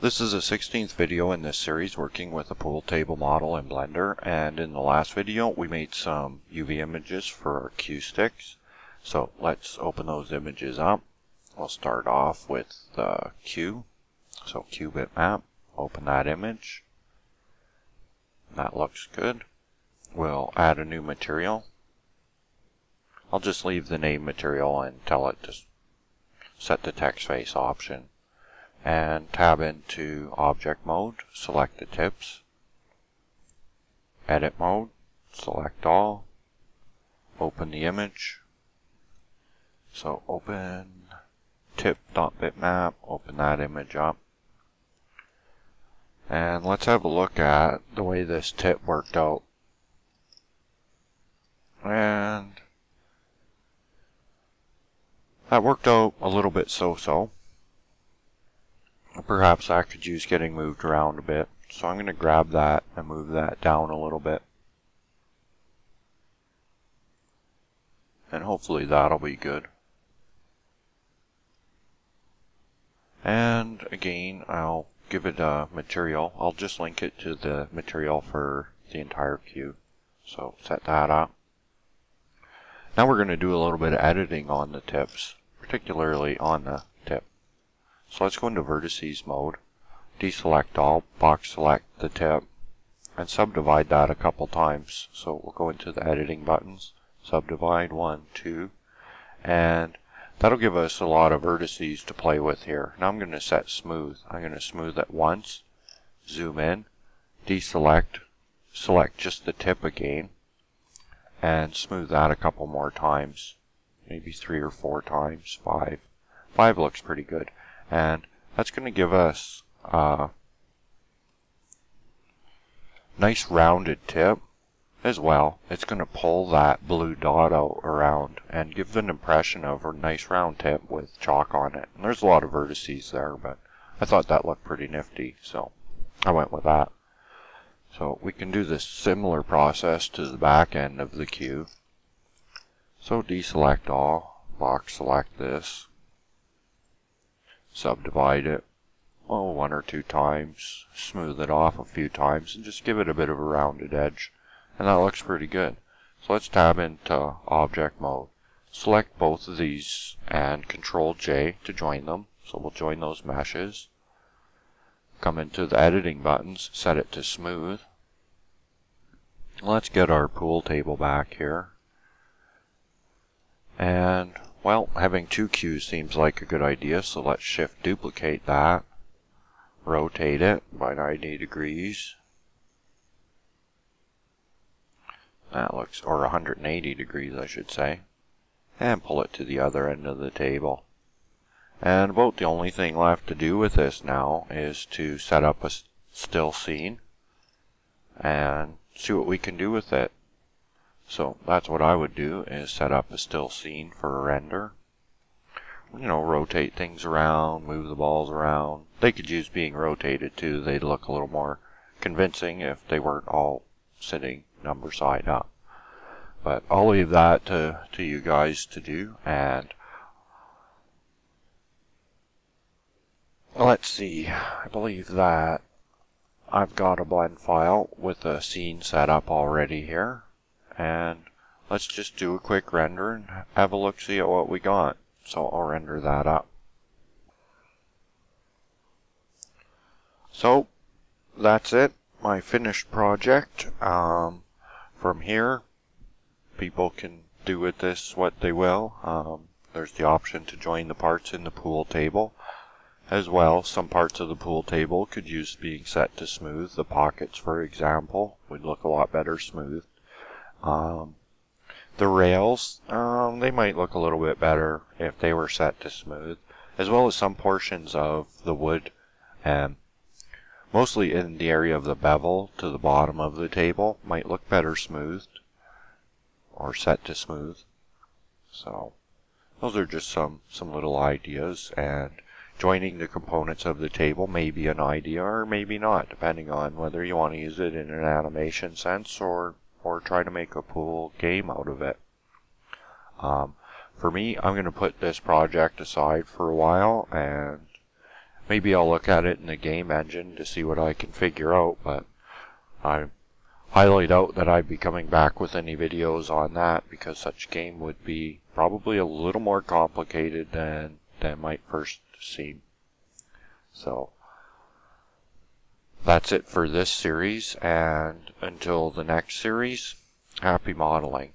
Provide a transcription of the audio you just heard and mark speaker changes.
Speaker 1: This is the 16th video in this series working with a pool table model in Blender and in the last video we made some UV images for our cue sticks. So let's open those images up. We'll start off with the cue. So cue bitmap, open that image. That looks good. We'll add a new material. I'll just leave the name material and tell it to set the TexFace option and tab into object mode, select the tips, edit mode, select all, open the image. So open tip.bitmap, open that image up. And let's have a look at the way this tip worked out. And that worked out a little bit so-so. Perhaps I could use getting moved around a bit. So I'm going to grab that and move that down a little bit. And hopefully that'll be good. And again, I'll give it a material. I'll just link it to the material for the entire cue. So set that up. Now we're going to do a little bit of editing on the tips, particularly on the. So let's go into vertices mode, deselect all, box select the tip, and subdivide that a couple times. So we'll go into the editing buttons, subdivide, one, two, and that'll give us a lot of vertices to play with here. Now I'm going to set smooth. I'm going to smooth it once, zoom in, deselect, select just the tip again, and smooth that a couple more times. Maybe three or four times, five. Five looks pretty good. And that's going to give us a nice rounded tip as well. It's going to pull that blue dot out around and give an impression of a nice round tip with chalk on it. And there's a lot of vertices there, but I thought that looked pretty nifty, so I went with that. So we can do this similar process to the back end of the cue. So deselect all, box select this, subdivide it oh, one or two times, smooth it off a few times, and just give it a bit of a rounded edge. And that looks pretty good. So let's tab into object mode. Select both of these and Control J to join them. So we'll join those meshes. Come into the editing buttons, set it to smooth. Let's get our pool table back here. And well, having two cues seems like a good idea, so let's shift duplicate that, rotate it by 90 degrees. That looks, or 180 degrees I should say, and pull it to the other end of the table. And about the only thing left to do with this now is to set up a still scene and see what we can do with it. So that's what I would do is set up a still scene for a render. You know, rotate things around, move the balls around. They could use being rotated too. They'd look a little more convincing if they weren't all sitting number side up. But I'll leave that to, to you guys to do. And let's see, I believe that I've got a blend file with a scene set up already here and let's just do a quick render and have a look see at what we got. So I'll render that up. So that's it, my finished project. Um, from here, people can do with this what they will. Um, there's the option to join the parts in the pool table. As well, some parts of the pool table could use being set to smooth. The pockets, for example, would look a lot better smooth. Um, the rails, um, they might look a little bit better if they were set to smooth, as well as some portions of the wood, and mostly in the area of the bevel to the bottom of the table, might look better smoothed, or set to smooth. So, those are just some, some little ideas, and joining the components of the table may be an idea or maybe not, depending on whether you want to use it in an animation sense or or try to make a pool game out of it. Um, for me, I'm going to put this project aside for a while and maybe I'll look at it in the game engine to see what I can figure out, but I highly doubt that I'd be coming back with any videos on that because such game would be probably a little more complicated than, than might first seem. So, that's it for this series, and until the next series, happy modeling.